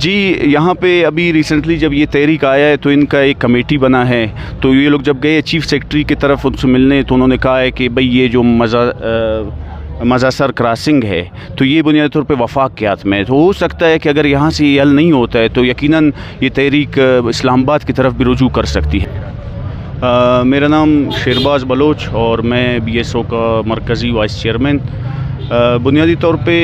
جی یہاں پہ ابھی ریسنٹلی جب یہ تحریک آیا ہے تو ان کا ایک کمیٹی بنا ہے۔ تو یہ لوگ جب گئے چیف سیکٹری کی طرف ان سے ملنے تو انہوں نے کہا ہے کہ بھئی یہ جو مزہ مزہ سر کراسنگ ہے، تو یہ بنیادی طور پہ وفاق کے ہاتھ میں ہے۔ تو ہو سکتا ہے کہ اگر یہاں سے یہ حل نہیں ہوتا ہے تو یقیناً یہ تحریک اسلام آباد کی طرف بھی رجوع کر سکتی ہے۔ میرا نام شیرباز بلوچ اور میں بی ایس او کا مرکزی وائس چیئرمین۔ بنیادی طور پہ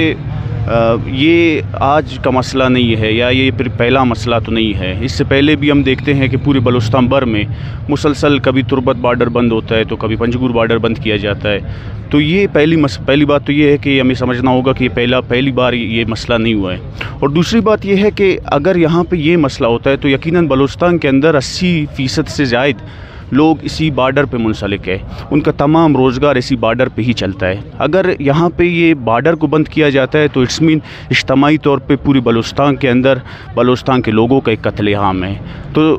یہ آج کا مسئلہ نہیں ہے یا یہ پھر پہلا مسئلہ تو نہیں ہے۔ اس سے پہلے بھی ہم دیکھتے ہیں کہ پورے بلوستان بر میں مسلسل کبھی تربت بارڈر بند ہوتا ہے تو کبھی پنجگور بارڈر بند کیا جاتا ہے۔ تو یہ پہلی مس، پہلی بات تو یہ ہے کہ ہمیں سمجھنا ہوگا کہ یہ پہلا، پہلی بار یہ مسئلہ نہیں ہوا ہے۔ اور دوسری بات یہ ہے کہ اگر یہاں پہ یہ مسئلہ ہوتا ہے تو یقیناً بلوستان کے اندر اسی فیصد سے زائد لوگ اسی بارڈر پہ منسلک ہے۔ ان کا تمام روزگار اسی بارڈر پہ ہی چلتا ہے۔ اگر یہاں پہ یہ بارڈر کو بند کیا جاتا ہے تو اٹس مین اجتماعی طور پہ پوری بلوستان کے اندر بلوستان کے لوگوں کا ایک قتل عام ہے۔ تو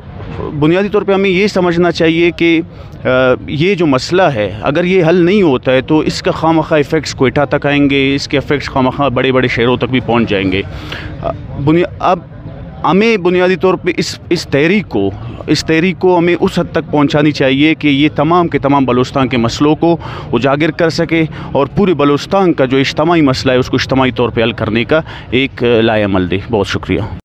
بنیادی طور پہ ہمیں یہ سمجھنا چاہیے کہ یہ جو مسئلہ ہے، اگر یہ حل نہیں ہوتا ہے تو اس کا خواہ مخواہ ایفیکٹس کوئٹہ تک آئیں گے، اس کے ایفیکٹس خواہ مخواہ بڑے بڑے شہروں تک بھی پہنچ جائیں گے۔ اب ہمیں بنیادی طور پہ اس اس تحریک کو اس تحریک کو ہمیں اس حد تک پہنچانی چاہیے کہ یہ تمام کے تمام بلوستان کے مسئلوں کو اجاگر کر سکے اور پورے بلوستان کا جو اجتماعی مسئلہ ہے اس کو اجتماعی طور پہ حل کرنے کا ایک لائے عمل دے۔ بہت شکریہ۔